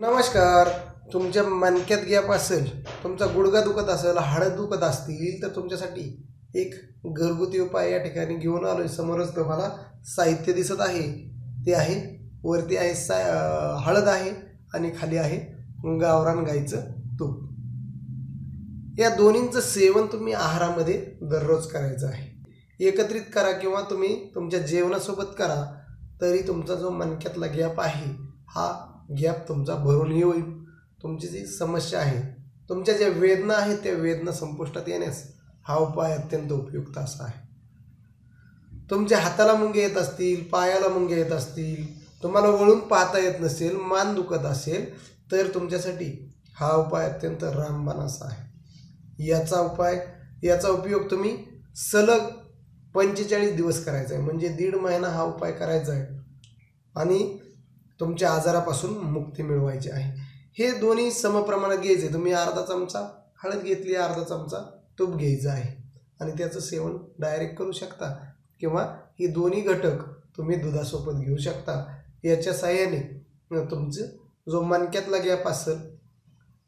नमस्कार. तुमच्या मणक्यात गॅप असेल तुमचा गुडघा दुखत असेल हाडं दुखत असतील तर तुमच्यासाठी एक घरगुती उपाय या ठिकाणी घेऊन आलो समोरच तुम्हाला साहित्य दिसत आहे. ते आहे वरती आहे सा हळद आहे आणि खाली आहे गावरान गाईचं तूप. या दोन्हींचं सेवन तुम्ही आहारामध्ये दररोज करायचं आहे. एकत्रित करा किंवा तुम्ही तुमच्या जेवणासोबत करा तरी तुमचा जो मणक्यातला गॅप आहे हा गॅप तुमचा भरून होईल. तुमची जी समस्या आहे तुमच्या ज्या वेदना आहेत त्या वेदना संपुष्टात येण्यास हा उपाय अत्यंत उपयुक्त असा आहे. तुमच्या हाताला मुंगे येत असतील पायाला मुंगे येत असतील तुम्हाला वळून पाहता येत नसेल मान दुखत असेल तर तुमच्यासाठी हा उपाय अत्यंत रामबाण असा आहे. याचा उपाय याचा उपयोग तुम्ही सलग पंचेचाळीस दिवस करायचा आहे. म्हणजे दीड महिना हा उपाय करायचा आहे. आणि तुमच्या आजारापासून मुक्ती मिळवायची आहे. हे दोन्ही समप्रमाणात घ्यायचे. तुम्ही अर्धा चमचा हळद घेतली अर्धा चमचा तूप घ्यायचं आहे. आणि त्याचं सेवन डायरेक्ट करू शकता. किंवा ही दोन्ही घटक तुम्ही दुधासोबत घेऊ शकता. याच्या साह्याने तुमचं जो मणक्यातला गॅप असेल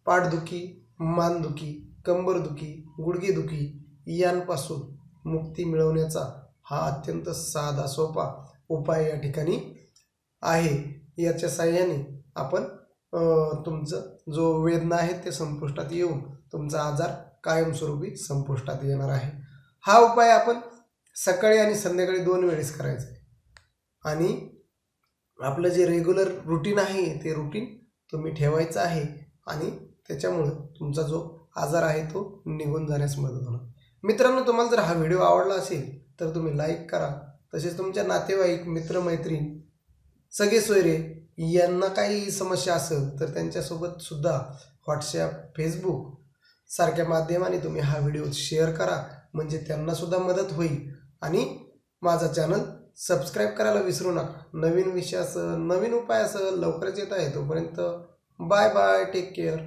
पाठदुखी मानदुखी कंबरदुखी गुडघेदुखी यांपासून मुक्ती मिळवण्याचा हा अत्यंत साधा सोपा उपाय या ठिकाणी आहे. याच्या साह्याने आपण तुमचं जो वेदना आहे ते संपुष्टात येऊन तुमचा आजार कायमस्वरूपी संपुष्टात येणार आहे. हा उपाय आपण सकाळी आणि संध्याकाळी दोन वेळेस करायचा आहे. आणि आपलं जे रेग्युलर रुटीन आहे ते रुटीन तुम्ही ठेवायचं आहे आणि त्याच्यामुळं तुमचा जो आजार आहे तो निघून जाण्यास मदत होणार. मित्रांनो तुम्हाला जर हा व्हिडिओ आवडला असेल तर तुम्ही लाईक करा. तसेच तुमच्या नातेवाईक मित्रमैत्रीण सगळे सोयरे यांना काही समस्या असेल तर त्यांच्यासोबत सुद्धा व्हॉट्सॲप फेसबुक सारख्या माध्यमाने तुम्ही हा व्हिडिओ शेअर करा. म्हणजे त्यांना सुद्धा मदत होईल. आणि माझा चॅनल सबस्क्राईब करायला विसरू नका. नवीन विषयासह नवीन उपायासह लवकरच येत आहे तोपर्यंत बाय बाय टेक केअर.